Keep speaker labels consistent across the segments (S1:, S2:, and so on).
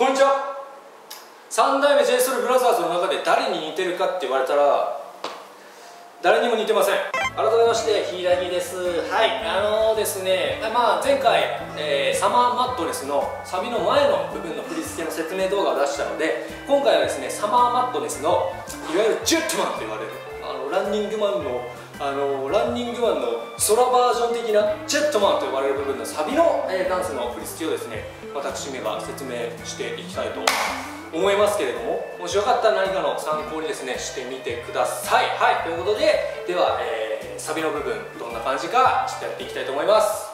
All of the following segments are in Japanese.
S1: こんにちは。三代目 j s o u l b r o t h e r の中で誰に似てるかって言われたら誰にも似てません。改めまして柊です。はいあのー、ですねまあ前回、えー、サマーマットレスのサビの前の部分の振り付けの説明動画を出したので今回はですねサマーマットレスのいわゆるジェットマンと言われるあのランニングマンのあのランニングマンの空バージョン的なジェットマンと呼ばれる部分のサビの、え、ダンスの振り付けをですね私めが説明していきたいと思いますけれどももしよかったら何かの参考にですねしてみてください。はいということででは、えー、サビの部分どんな感じかちょっとやっていきたいと思います。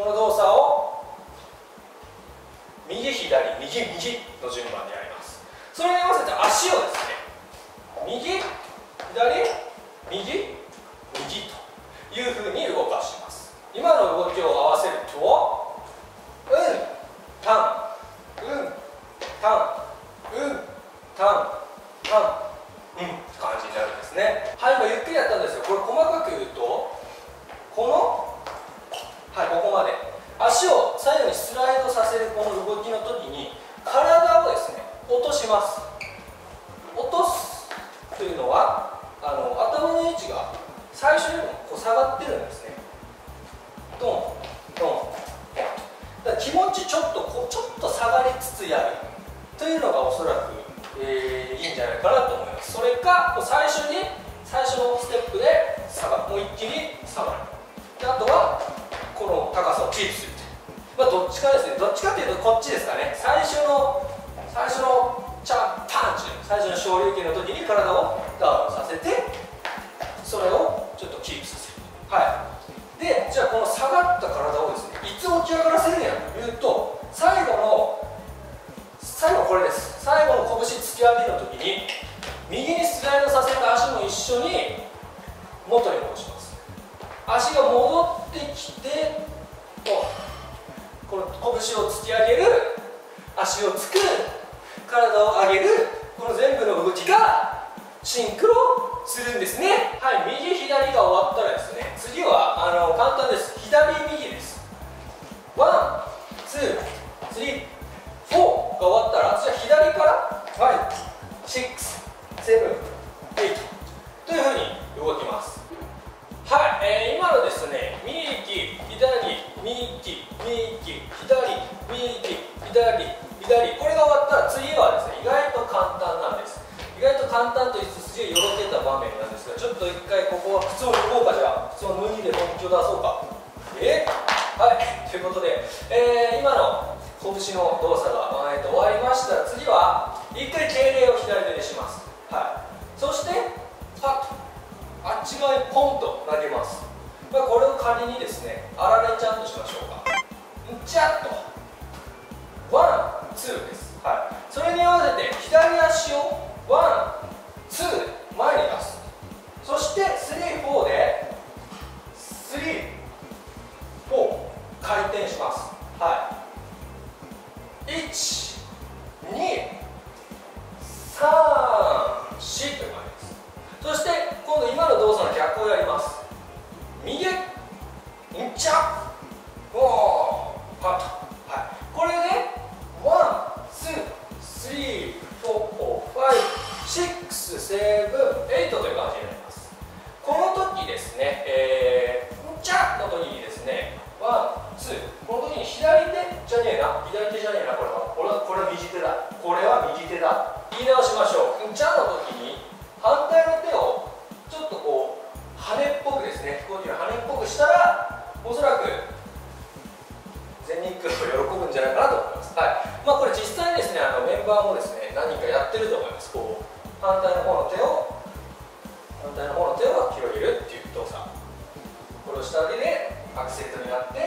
S1: この動作を右左右右の順番でやります。それに合わせて足をですないかなと思いますそれか最初に最初のステップで下がもう一気に下がるであとはこの高さをキープするまあどっちかですね。どっちかっていうとこっちですかね。最初の最初のチャパンチ最初の昇竜拳の時に体をダウンさせてそれをちょっとキープさせる。はい。でじゃあこの下がった体をですねいつ起き上がらせるんやというと最後の最後これです。最後の拳突き上げの時に右にスライドさせた足も一緒に元に戻します。足が戻ってきてこの拳を突き上げる足をつく体を上げるこの全部の動きがシンクロするんですね。はい右左が終わったらですね次はあの簡単です。左右です。ワンツースリー。当だそうか。え？はい。ということで、えー、今の拳の動作が、えー、と終わりました。ら次は一回敬礼を左手でします、はい、そしてパッとあっち側にポンと投げます、まあ、これを仮にですねあられちゃんとしましょうか。ちゃっと。ワンツーです、はい、それに合わせて左足をワンツーックスセブンエイトという感じになります。この時ですねえー、んちゃの時にですねワンツーこの時に左手じゃねえな左手じゃねえなこれは。これはこれは右手だ。これは右手だ。言い直しましょう。んちゃの時に反対の手をちょっとこう羽っぽくですね飛行機の羽っぽくしたらおそらく全日空を喜ぶんじゃないかなと思います、はい。まあ、これ実際にですねあのメンバーもですね何人かやってると思います。こう反対の方の手を反対の方の手を広げるっていう動作これをしたわけでアクセントになって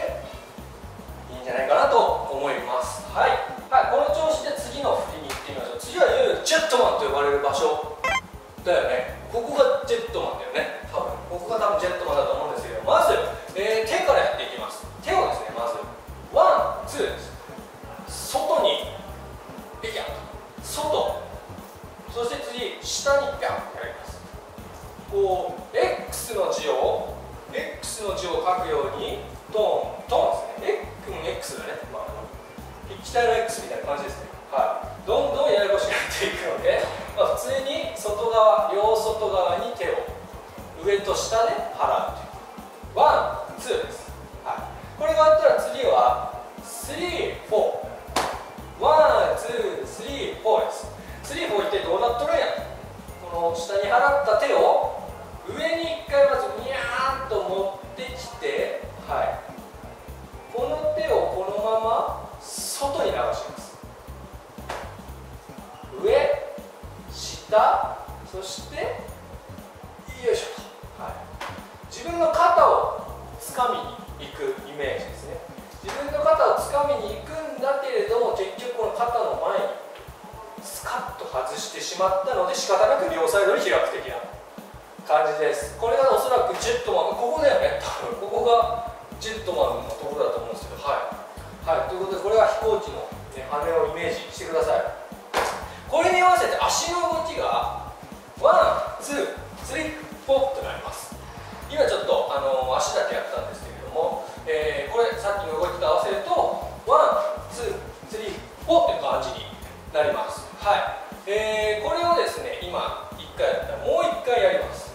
S1: いいんじゃないかなと思います。はい、はい、この調子で次の振りに行ってみましょう。次はいよいよジェットマンと呼ばれる場所。だよね。ここがジェットマンだよね。多分。ここが多分ジェットマンだと思うんですけどまず、上と下で払うという one two です、はい、これがあったら次はスリーフォーワンツースリーフォーですスリーフォー一体どうなっとるんやこの下に払った手を上に一回まずニャーンと持ってきてはいこの手をこのまま外に流します上下そしてよいしょ、自分の肩をつかみに行くイメージですね。自分の肩をつかみに行くんだけれども結局この肩の前にスカッと外してしまったので仕方なく両サイドに開く的な感じです。これがおそらくジェットマンここだよね。多分。ここがジェットマンのところだと思うんですけど。はい、はい、ということでこれは飛行機の、ね、羽をイメージしてください。これに合わせて足の動きが one two three four となります。今ちょっとあの足だけやったんですけれども、えー、これさっきの動きと合わせると one two three four って感じになりますはい、えー、これをですね今1回やったらもう1回やります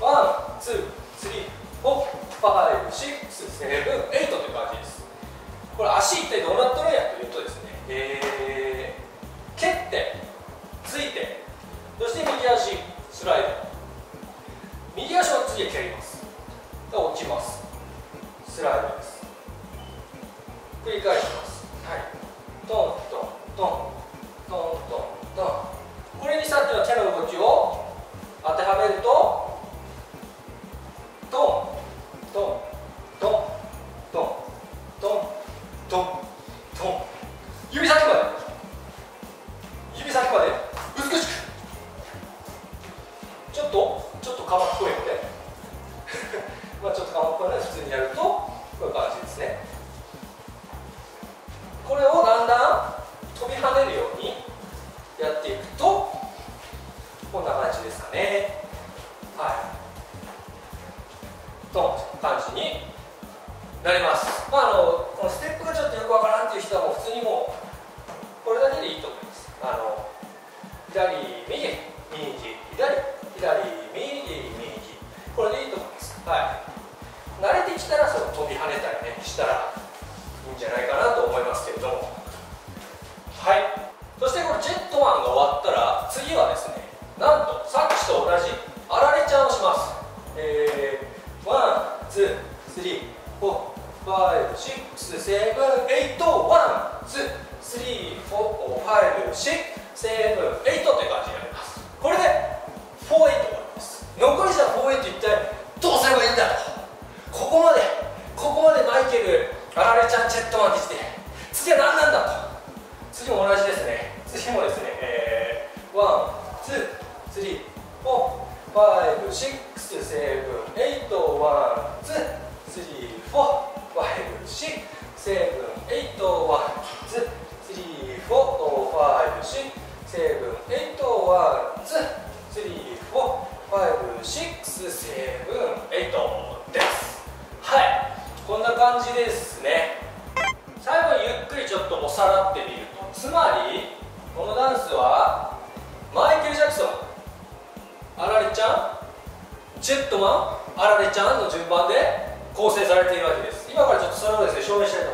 S1: one、two、three、four、five、six、seven、eight という感じです。これ足一体どうなっとるんやというとですね、えー、蹴って、ついて、そして右足、スライド。右足を次へ蹴ります。で、落ちます。スライドです。繰り返します。はい。トントントン、トントントン。これにさっきの手の動きを当てはめると、こんな感じですかね。はい。の感じになります、まあ、あのこのステップがちょっとよくわからんっていう人はもう普通にもうこれだけでいいと思います。あの左右右左左右右これでいいと思いますはい慣れてきたらその飛び跳ねたりねしたらいいんじゃないかなと思いますけれどもはいそしてこれジェットマンが終わったら次はですねなんとさっきと同じあられちゃんをしますえー one、two、three、four、five、six、seven、eight、one、two、three、four、five、six、seven、eight という感じになります。これで、フォーエイト終わります。残りじゃフォーエイト一体どうすればいいんだと。ここまで、ここまでマイケル、あられちゃん、ジェットマンできて、次は何なんだと。次も同じですね。次もですね、えー one three four five six seven eight one two three four five six seven eight one two three four five six seven eight one two three four five six seven eight です。はい。こんな感じですね。ちゃんの順番で構成されているわけです。今からちょっとそれをですね証明したいと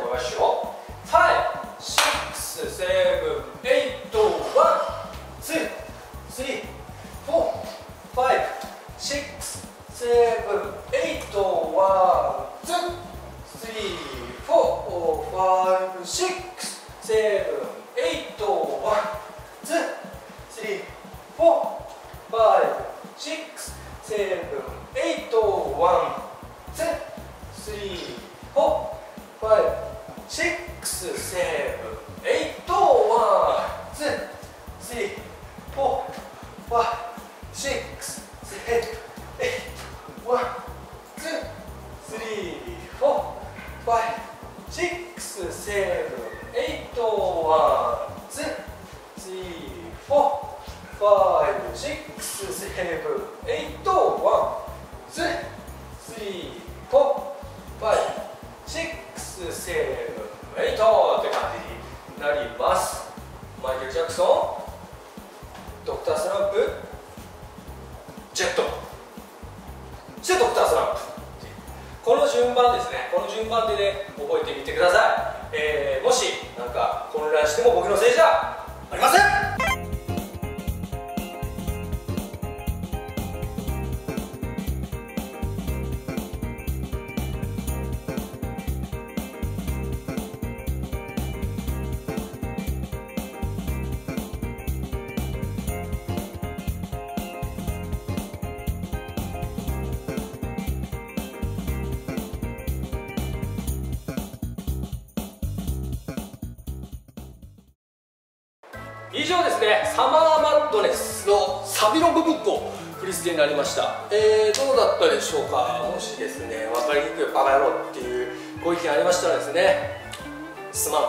S1: いとって感じになります。マイケル・ジャクソンドクター・スランプジェット。そしてドクター・スランプ。この順番ですね。この順番でね覚えてみてください、えー、もし何か混乱しても僕のせいじゃありません。以上ですねサマーマッドネスのサビの部分を振り付けになりました。えー、どうだったでしょうか？もしですね分かりにくいバカ野郎っていうご意見ありましたらですねすまん。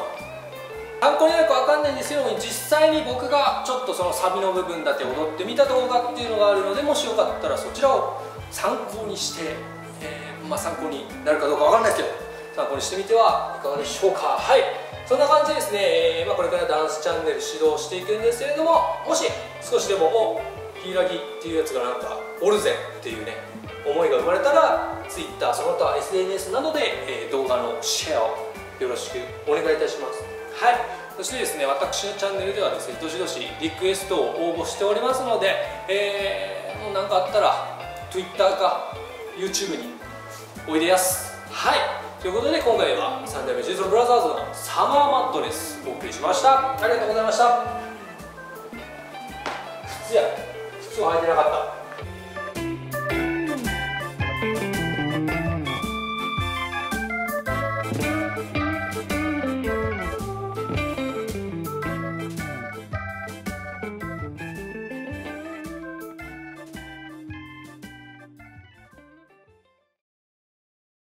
S1: 参考になるか分かんないんですけども実際に僕がちょっとそのサビの部分だけ踊ってみた動画っていうのがあるのでもしよかったらそちらを参考にして、えー、まあ、参考になるかどうか分かんないですけど参考にしてみてはいかがでしょうか。はい。そんな感じでですね、えー、まあ、これからダンスチャンネル指導していくんですけれどももし少しでもお柊っていうやつがなんかおるぜっていうね思いが生まれたら Twitter その他 SNS などで、えー、動画のシェアをよろしくお願いいたします。はい。そしてですね私のチャンネルではですねどしどしリクエストを応募しておりますので、えー、もう何かあったら Twitter か YouTube においでやす。はい。ということで今回はサンダーメジーズブラザーズのサマーマットネスお送りしました。ありがとうございました。靴や靴を履いてなかった。